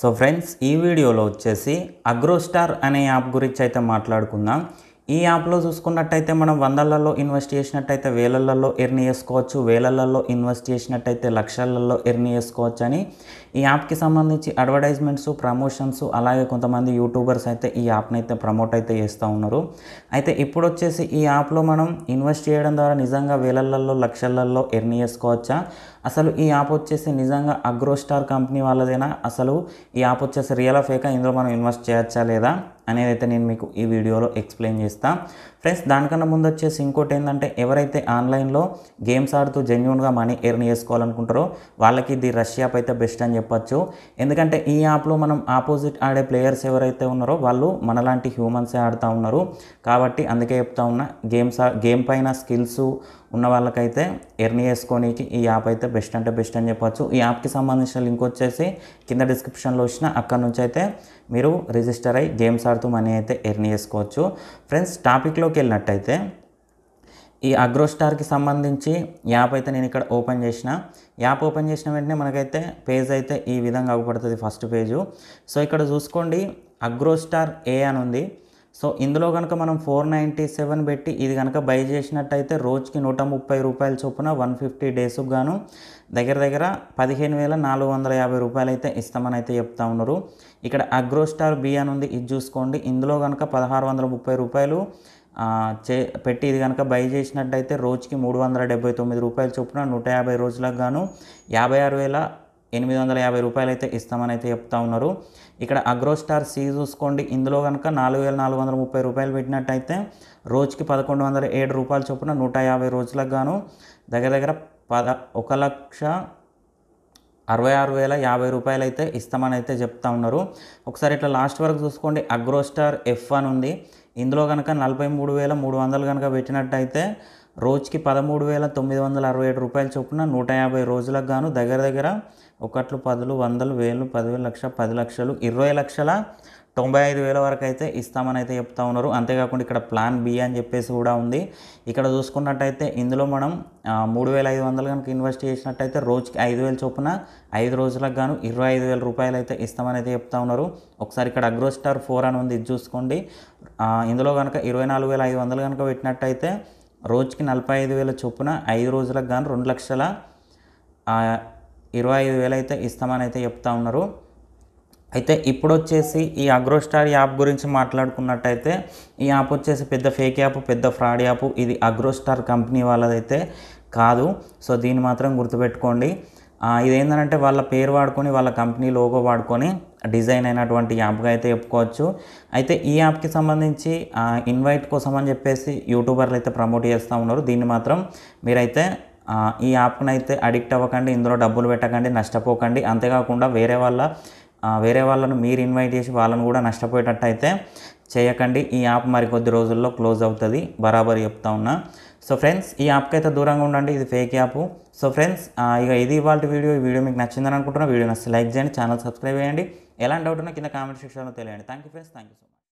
So friends ఈ వీడియోలో వచ్చేసి అగ్రోస్టార్ అనే యాప్ గురించి అయితే మాట్లాడుకుందాం. ఈ యాప్లో చూసుకున్నట్టయితే మనం వందలలో ఇన్వెస్ట్ చేసినట్టయితే వేలలలో ఎర్న్ చేసుకోవచ్చు వేలలలో ఇన్వెస్ట్ చేసినట్టయితే లక్షలలో ఎర్న్ చేసుకోవచ్చు అని ఈ యాప్కి సంబంధించి అడ్వర్టైజ్మెంట్స్ ప్రమోషన్స్ అలాగే కొంతమంది యూట్యూబర్స్ అయితే ఈ యాప్ని అయితే ప్రమోట్ అయితే చేస్తూ ఉన్నారు. అయితే ఇప్పుడు వచ్చేసి ఈ యాప్లో మనం ఇన్వెస్ట్ చేయడం ద్వారా నిజంగా వేలలలో లక్షలలో ఎర్న్ చేసుకోవచ్చా? అసలు ఈ యాప్ వచ్చేసి నిజంగా అగ్రోస్టార్ కంపెనీ వాళ్ళదేనా? అసలు ఈ యాప్ వచ్చేసి రియల్ ఫేకా ఇందులో మనం ఇన్వెస్ట్ చేయొచ్చా లేదా? అనేది అయితే నేను మీకు ఈ వీడియోలో ఎక్స్ప్లెయిన్ చేస్తాను ఫ్రెండ్స్ దానికన్నా ముందు వచ్చేసి ఇంకోటి ఏంటంటే ఎవరైతే ఆన్లైన్లో గేమ్స్ ఆడుతూ జెన్యున్గా మనీ ఎర్న్ చేసుకోవాలనుకుంటారో వాళ్ళకి ఇది రష్ యాప్ అయితే బెస్ట్ అని చెప్పొచ్చు. ఎందుకంటే ఈ యాప్లో మనం ఆపోజిట్ ఆడే ప్లేయర్స్ ఎవరైతే ఉన్నారో వాళ్ళు మనలాంటి హ్యూమన్సే ఆడుతూ ఉన్నారు. కాబట్టి అందుకే చెప్తా ఉన్నా గేమ్స్ గేమ్ పైన స్కిల్స్ ఉన్న వాళ్ళకైతే ఎర్న్ చేసుకోనికి ఈ యాప్ అయితే బెస్ట్ అంటే బెస్ట్ అని చెప్పొచ్చు. ఈ యాప్కి సంబంధించిన లింక్ వచ్చేసి కింద డిస్క్రిప్షన్లో వచ్చిన అక్కడ నుంచి అయితే మీరు రిజిస్టర్ అయ్యి గేమ్స్ ఆడుతూ మనీ అయితే ఎర్న్ చేసుకోవచ్చు. ఫ్రెండ్స్ టాపిక్లో టాపిక్లోకి వెళ్ళినట్టయితే ఈ అగ్రోస్టార్కి సంబంధించి యాప్ అయితే నేను ఇక్కడ ఓపెన్ చేసిన. యాప్ ఓపెన్ చేసిన వెంటనే మనకైతే పేజ్ అయితే ఈ విధంగా అవ్వబడుతుంది ఫస్ట్ పేజు. సో ఇక్కడ చూసుకోండి అగ్రోస్టార్ ఏ అని ఉంది. సో ఇందులో కనుక మనం ఫోర్ నైంటీ సెవెన్ పెట్టి ఇది కనుక బై చేసినట్టయితే రోజుకి నూట ముప్పై రూపాయల చొప్పున వన్ ఫిఫ్టీ డేస్కు గాను దగ్గర దగ్గర పదిహేను వేల నాలుగు వందల యాభై రూపాయలు అయితే ఇస్తామని అయితే చెప్తా ఉన్నారు. ఇక్కడ అగ్రోస్టార్ బి అని ఉంది ఇది చూసుకోండి. ఇందులో కనుక పదహారు వందల ముప్పై రూపాయలు చే పెట్టి ఇది కనుక బై చేసినట్టయితే రోజుకి మూడు వందల డెబ్బై తొమ్మిది రూపాయల చొప్పున నూట యాభై రోజులకు గాను యాభై ఆరు వేల ఎనిమిది వందల యాభై రూపాయలు అయితే ఇస్తామని అయితే చెప్తా ఉన్నారు. ఇక్కడ అగ్రోస్టార్ సి చూసుకోండి. ఇందులో కనుక నాలుగు వేల నాలుగు వందల ముప్పై రూపాయలు పెట్టినట్టయితే రోజుకి పదకొండు వందల ఏడు రూపాయల చొప్పున నూట యాభై రోజులకు గాను దగ్గర దగ్గర పద ఒక లక్ష అరవై ఆరు వేల యాభై రూపాయలు అయితే ఇస్తామని అయితే చెప్తా ఉన్నారు. ఒకసారి ఇట్లా లాస్ట్ వరకు చూసుకోండి. అగ్రోస్టార్ ఎఫ్ అని ఉంది. ఇందులో కనుక నలభై మూడు వేల మూడు వందలు కనుక పెట్టినట్టయితే రోజుకి పదమూడు వేల తొమ్మిది వందల అరవై ఏడు రూపాయల చొప్పున నూట యాభై రోజులకు గాను దగ్గర దగ్గర ఒకట్లు పదులు వందలు వేలు పదివేలు లక్ష పది లక్షలు ఇరవై లక్షల తొంభై ఐదు వేల వరకు అయితే ఇస్తామని అయితే చెప్తా ఉన్నారు. అంతేకాకుండా ఇక్కడ ప్లాన్ బి అని చెప్పేసి కూడా ఉంది. ఇక్కడ చూసుకున్నట్టయితే ఇందులో మనం మూడు వేల ఐదు వందలు కనుక ఇన్వెస్ట్ చేసినట్టయితే రోజుకి ఐదు వేల చొప్పున ఐదు రోజులకు గాను ఇరవై ఐదు వేల రూపాయలు అయితే ఇస్తామని అయితే చెప్తా ఉన్నారు. ఒకసారి ఇక్కడ అగ్రోస్టార్ ఫోర్ అని ఉంది ఇది చూసుకోండి. ఇందులో కనుక ఇరవై నాలుగు వేల ఐదు వందలు కనుక పెట్టినట్టయితే రోజుకి నలభై ఐదు వేల చొప్పున ఐదు రోజులకు గాను రెండు లక్షల ఇరవై ఐదు వేలు అయితే ఇస్తామని అయితే చెప్తా ఉన్నారు. అయితే ఇప్పుడు వచ్చేసి ఈ అగ్రోస్టార్ యాప్ గురించి మాట్లాడుకున్నట్టయితే ఈ యాప్ వచ్చేసి పెద్ద ఫేక్ యాప్ పెద్ద ఫ్రాడ్ యాప్. ఇది అగ్రోస్టార్ కంపెనీ వాళ్ళదైతే కాదు. సో దీన్ని మాత్రం గుర్తుపెట్టుకోండి. ఇదేంటంటే వాళ్ళ పేరు వాడుకొని వాళ్ళ కంపెనీ లోగో వాడుకొని డిజైన్ అయినటువంటి యాప్గా అయితే చెప్పుకోవచ్చు. అయితే ఈ యాప్కి సంబంధించి ఇన్వైట్ కోసం అని చెప్పేసి యూట్యూబర్లు అయితే ప్రమోట్ చేస్తూ ఉన్నారు. దీన్ని మాత్రం మీరైతే ఈ యాప్ని అయితే అడిక్ట్ అవ్వకండి. ఇందులో డబ్బులు పెట్టకండి నష్టపోకండి. అంతేకాకుండా వేరే వాళ్ళ వేరే వాళ్ళను మీరు ఇన్వైట్ చేసి వాళ్ళను కూడా నష్టపోయేటట్టు అయితే చేయకండి. ఈ యాప్ మరి కొద్ది రోజుల్లో క్లోజ్ అవుతుంది. బరాబర్ చెప్తా ఉన్నా. సో ఫ్రెండ్స్ ఈ యాప్కి అయితే దూరంగా ఉండండి. ఇది ఫేక్ యాప్ సో ఫ్రెండ్స్ ఇక ఇది ఇవాళ వీడియో. ఈ వీడియో మీకు నచ్చిందని అనుకుంటున్నా. వీడియో నచ్చితే లైక్ చేయండి. ఛానల్ సబ్స్క్రైబ్ చేయండి. ఎలాంటి డౌట్ ఉన్నా కింద కామెంట్ సెక్షన్లో తెలియండి. Thank you friends thank you so much